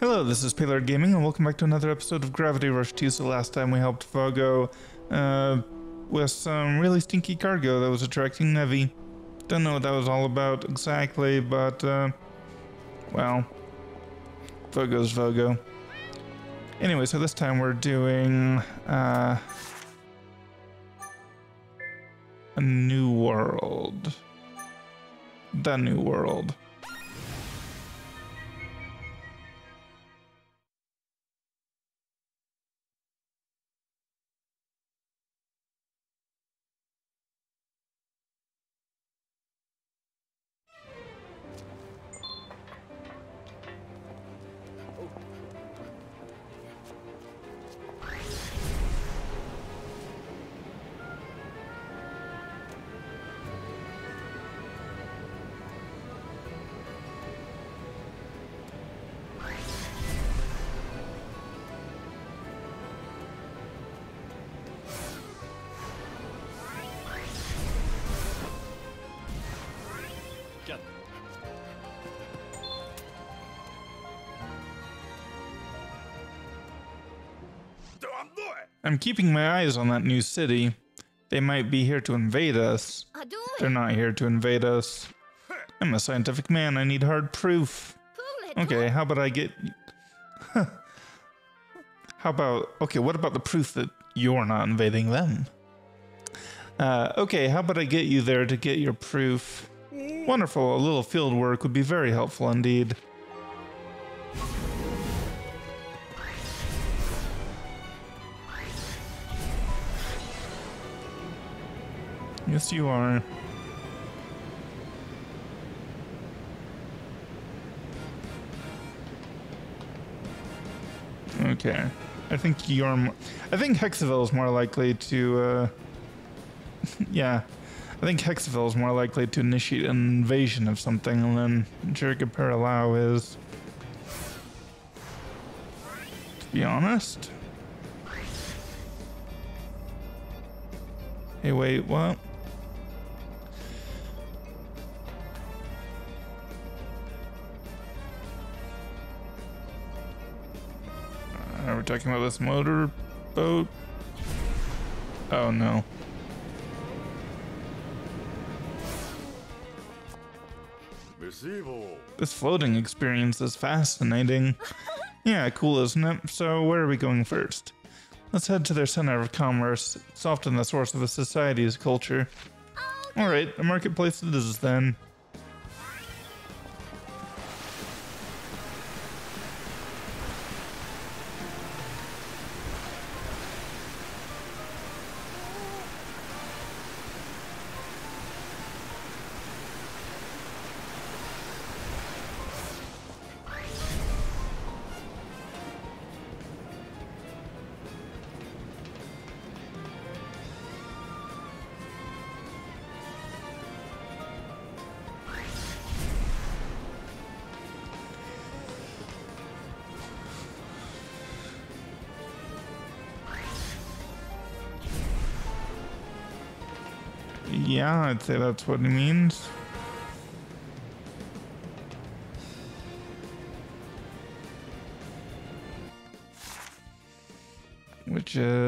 Hello, this is Palaar Gaming, and welcome back to another episode of Gravity Rush 2. So last time we helped Fogo uh, with some really stinky cargo that was attracting Nevi. Don't know what that was all about exactly, but, uh, well, Fogo's Fogo. Anyway, so this time we're doing uh, a new world. The new world. I'm keeping my eyes on that new city. They might be here to invade us. They're not here to invade us. I'm a scientific man. I need hard proof. Okay, how about I get. how about. Okay, what about the proof that you're not invading them? Uh, okay, how about I get you there to get your proof? Wonderful. A little field work would be very helpful indeed. Yes, you are. Okay. I think you're. I think Hekseville is more likely to. Uh, yeah. I think Hekseville is more likely to initiate an invasion of something than Jirga Para Lhao is. To be honest. Hey, wait, what? Talking about this motor boat? Oh no. This floating experience is fascinating. yeah, cool, isn't it? So, where are we going first? Let's head to their center of commerce. It's often the source of a society's culture. Alright, a marketplace it is then. Yeah, I'd say that's what it means. Which is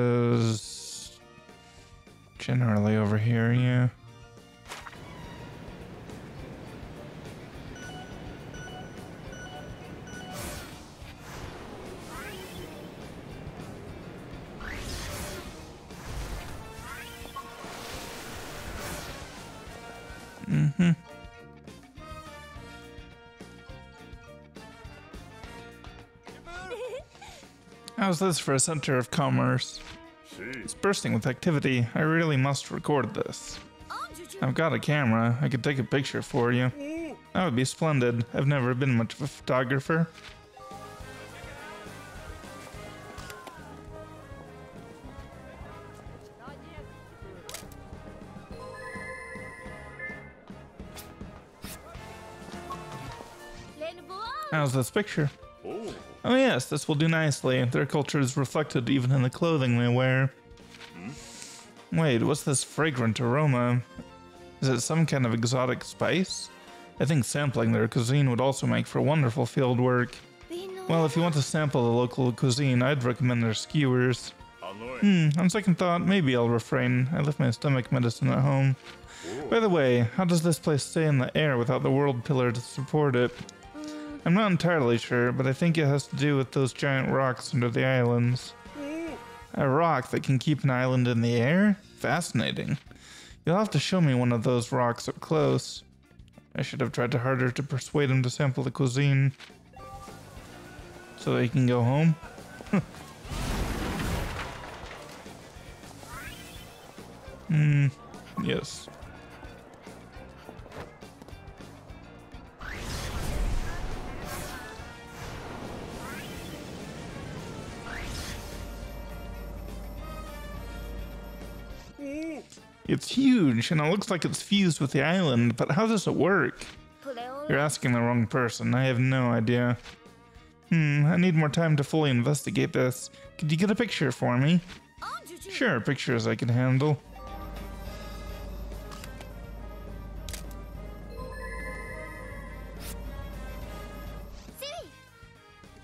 How's this for a center of commerce? It's bursting with activity. I really must record this. I've got a camera. I could take a picture for you. That would be splendid. I've never been much of a photographer. How's this picture? Oh yes, this will do nicely. Their culture is reflected even in the clothing they wear. Wait, what's this fragrant aroma? Is it some kind of exotic spice? I think sampling their cuisine would also make for wonderful field work. Well, if you want to sample the local cuisine, I'd recommend their skewers. Hmm, on second thought, maybe I'll refrain. I left my stomach medicine at home. By the way, how does this place stay in the air without the world pillar to support it? I'm not entirely sure, but I think it has to do with those giant rocks under the islands. A rock that can keep an island in the air? Fascinating. You'll have to show me one of those rocks up close. I should have tried harder to persuade him to sample the cuisine. So that he can go home. Hmm, yes. It's huge, and it looks like it's fused with the island, but how does it work? You're asking the wrong person. I have no idea. Hmm, I need more time to fully investigate this. Could you get a picture for me? Sure, pictures I can handle.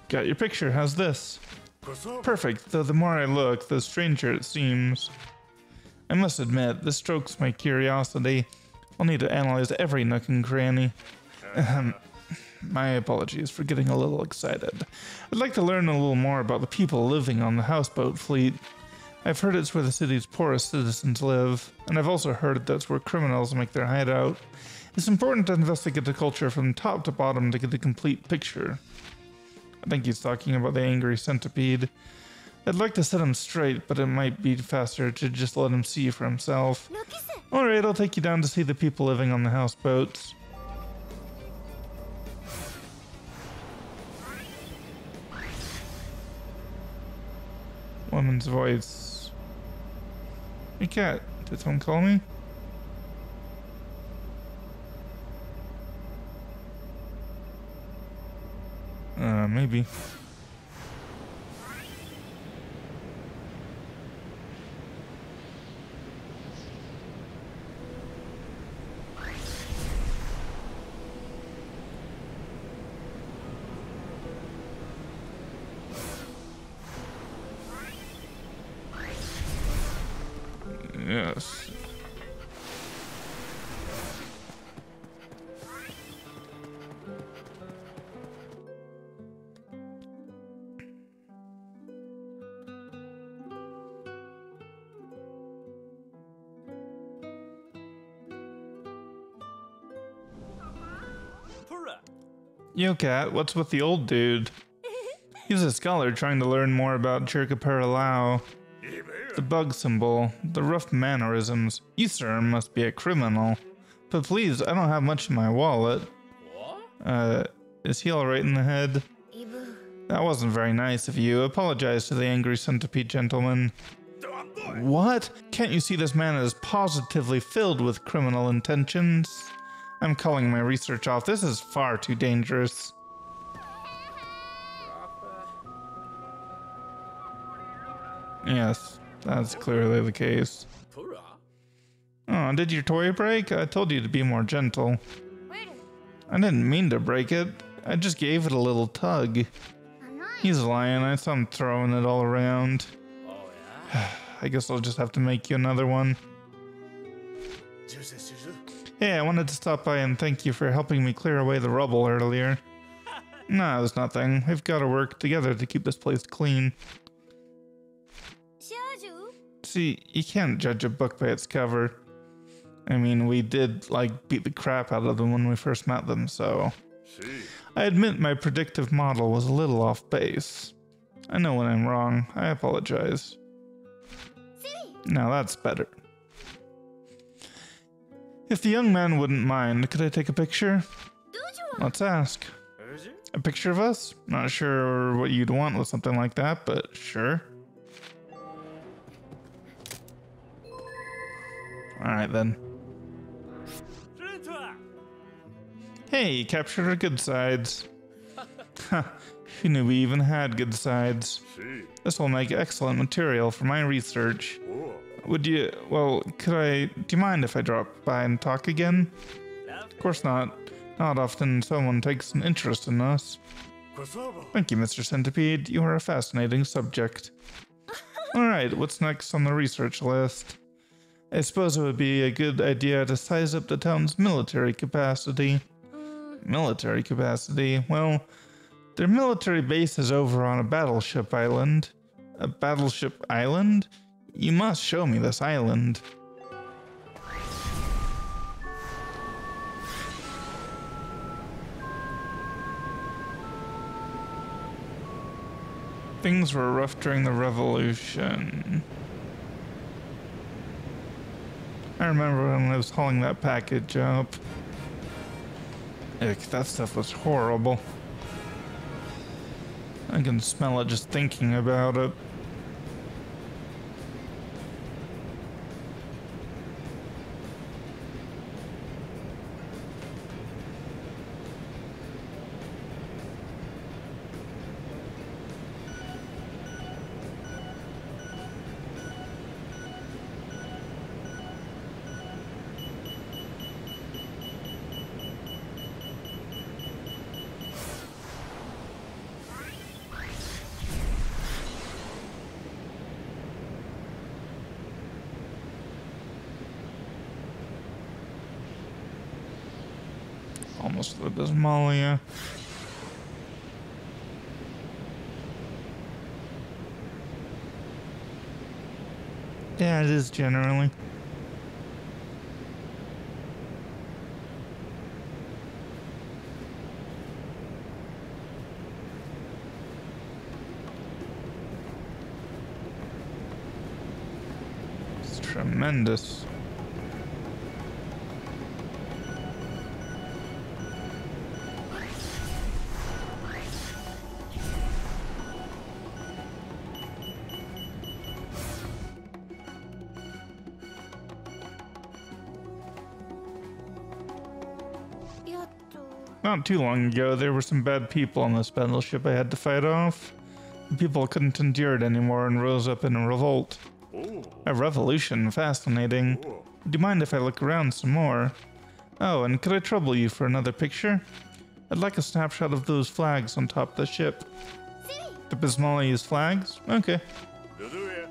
Got your picture, how's this? Perfect, though the more I look, the stranger it seems. I must admit, this strokes my curiosity. I'll need to analyze every nook and cranny. My apologies for getting a little excited. I'd like to learn a little more about the people living on the houseboat fleet. I've heard it's where the city's poorest citizens live, and I've also heard that's where criminals make their hideout. It's important to investigate the culture from top to bottom to get a complete picture. I think he's talking about the angry centipede. I'd like to set him straight, but it might be faster to just let him see for himself. Alright, I'll take you down to see the people living on the houseboats. Woman's voice. Hey Kat, did someone call me? Uh, maybe. emperor. Yokat, what's with the old dude? He's a scholar trying to learn more about Jirga Para Lhao. The bug symbol, the rough mannerisms. You, sir, must be a criminal. But please, I don't have much in my wallet. Uh, is he alright in the head? That wasn't very nice of you. Apologize to the angry centipede gentleman. What? Can't you see this man is positively filled with criminal intentions? I'm calling my research off. This is far too dangerous. Yes, that's clearly the case. Oh, did your toy break? I told you to be more gentle. I didn't mean to break it. I just gave it a little tug. He's lying. I saw him throwing it all around. I guess I'll just have to make you another one. Hey, I wanted to stop by and thank you for helping me clear away the rubble earlier. No, it's nothing. We've got to work together to keep this place clean. See, you can't judge a book by its cover. I mean, we did, like, beat the crap out of them when we first met them, so... I admit my predictive model was a little off base. I know when I'm wrong. I apologize. Now that's better. If the young man wouldn't mind, could I take a picture? Let's ask. A picture of us? Not sure what you'd want with something like that, but sure. Alright then. Hey, captured our good sides. Who knew we even had good sides? This will make excellent material for my research. お Would you, well, could I, do you mind if I drop by and talk again? Of course not. Not often someone takes an interest in us. Thank you, Mr. Centipede. You are a fascinating subject. Alright, what's next on the research list? I suppose it would be a good idea to size up the town's military capacity. Military capacity? Well, their military base is over on a battleship island. A battleship island? You must show me this island. Things were rough during the revolution. I remember when I was hauling that package up. Ick, that stuff was horrible. I can smell it just thinking about it. To the Bismalia. Yeah, it is generally. It's tremendous. Not too long ago, there were some bad people on this battleship I had to fight off. The people couldn't endure it anymore and rose up in a revolt. A revolution, fascinating. Do you mind if I look around some more? Oh, and could I trouble you for another picture? I'd like a snapshot of those flags on top of the ship. The Bismalia's flags? Okay.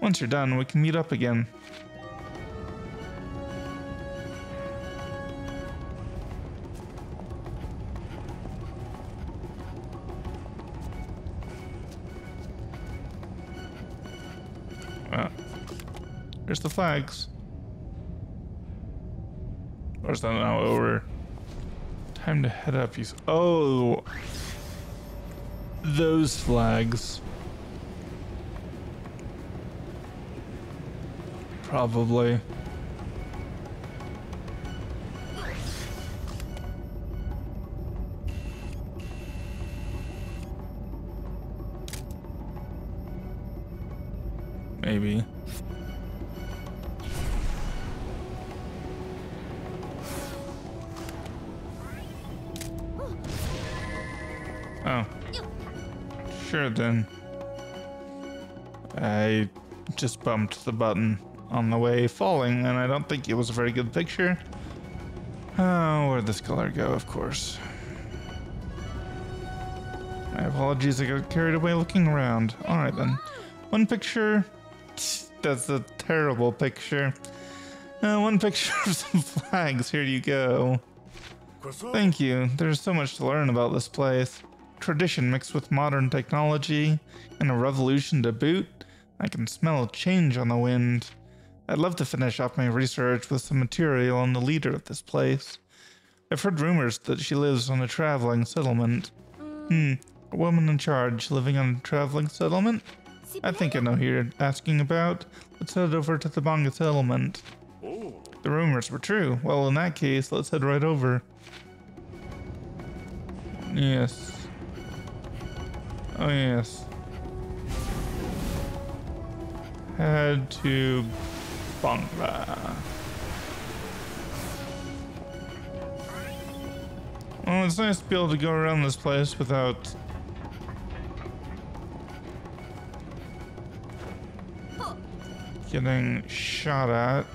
Once you're done, we can meet up again. There's the flags. Is that now over? Time to head up. You s- oh, those flags. Probably. Sure then. I just bumped the button on the way falling, and I don't think it was a very good picture. Oh, where'd this color go, of course. My apologies, I got carried away looking around. Alright then. One picture. That's a terrible picture. Uh, one picture of some flags. Here you go. Thank you. There's so much to learn about this place. Tradition mixed with modern technology and a revolution to boot. I can smell change on the wind. I'd love to finish off my research with some material on the leader of this place. I've heard rumors that she lives on a traveling settlement. Hmm, a woman in charge living on a traveling settlement? I think I know who you're asking about. Let's head over to the Banga settlement. The rumors were true. Well, in that case, let's head right over. Yes. Oh, yes. Head to Banga. Well, it's nice to be able to go around this place without getting shot at.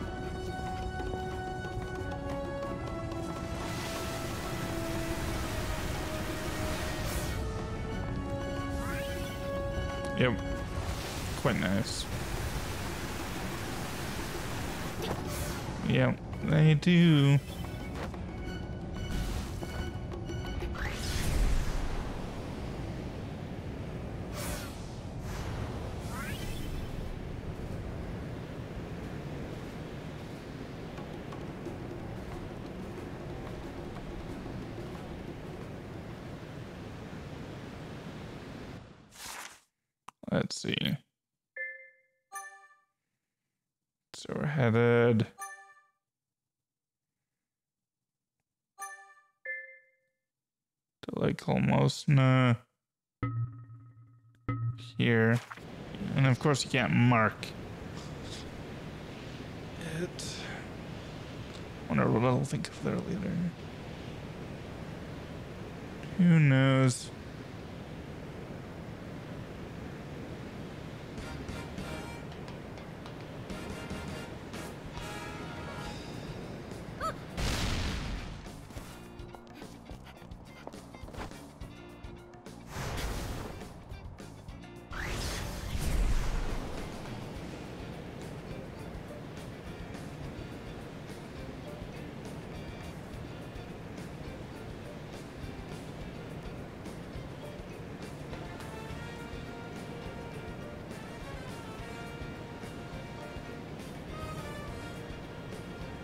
Nice. Yep, they do. Let's see. So we're headed. To Lake Holmosna. Here. And of course, you can't mark it. Wonder what I'll think of there later. Who knows?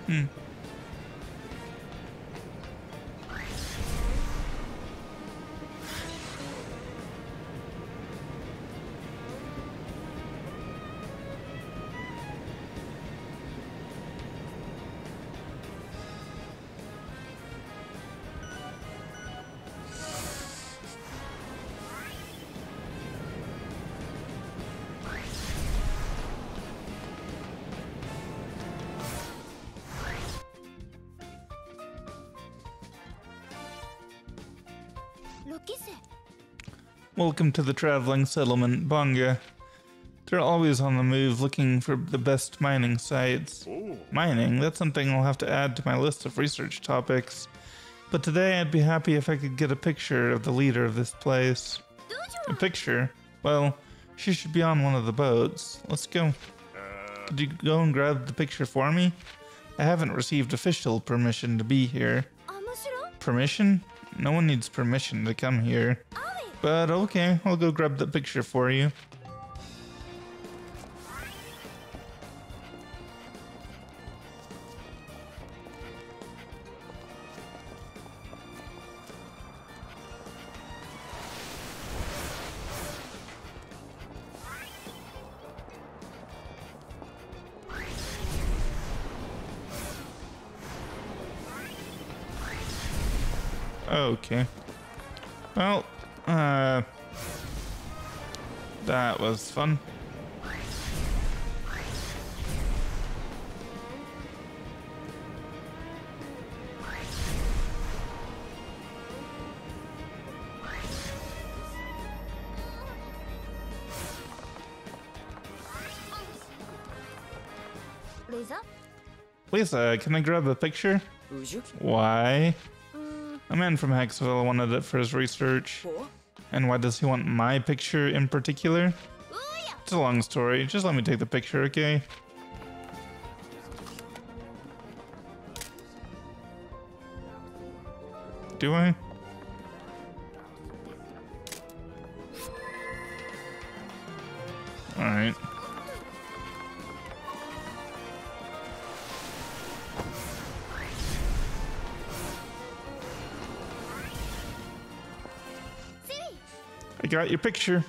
Hmm. Welcome to the traveling settlement, Banga. They're always on the move looking for the best mining sites. Oh. Mining, that's something I'll have to add to my list of research topics. But today I'd be happy if I could get a picture of the leader of this place. A picture? Well, she should be on one of the boats. Let's go. Uh. Could you go and grab the picture for me? I haven't received official permission to be here. Permission? No one needs permission to come here. But okay, I'll go grab the picture for you. Okay. Well, uh, that was fun. Lisa? Lisa, can I grab a picture? Why? Man from Hekseville wanted it for his research. And why does he want my picture in particular? It's a long story, just let me take the picture, okay? Do I? Alright. got your picture.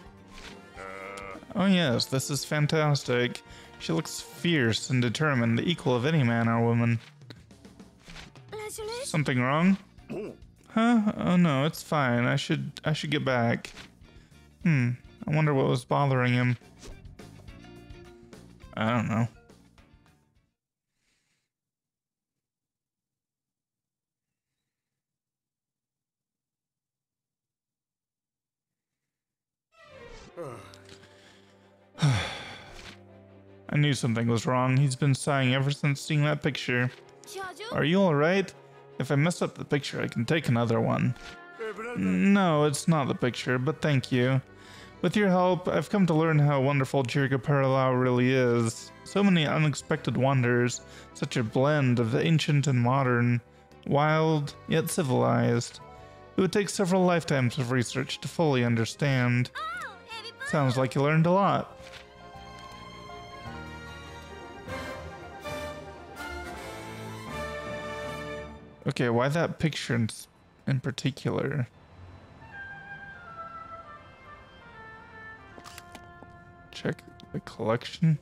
Uh, oh yes, this is fantastic. She looks fierce and determined, the equal of any man or woman. Something wrong? Huh? Oh no, it's fine. I should I should get back. Hmm. I wonder what was bothering him. I don't know. I knew something was wrong. He's been sighing ever since seeing that picture. Are you alright? If I mess up the picture, I can take another one. No, it's not the picture, but thank you. With your help, I've come to learn how wonderful Chiricahua really is. So many unexpected wonders, such a blend of the ancient and modern, wild yet civilized. It would take several lifetimes of research to fully understand. Sounds like you learned a lot. Okay, why that picture in, in particular? Check the collection.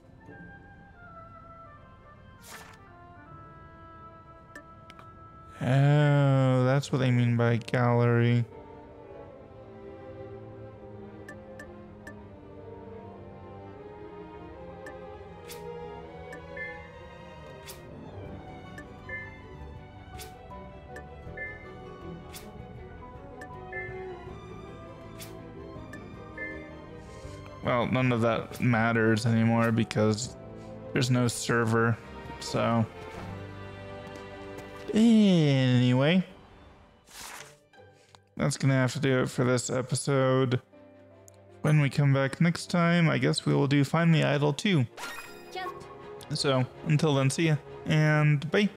Oh, that's what they mean by gallery. well, none of that matters anymore because there's no server. So, anyway, that's going to have to do it for this episode. When we come back next time, I guess we will do Find the idol too. So, until then, see ya, and bye.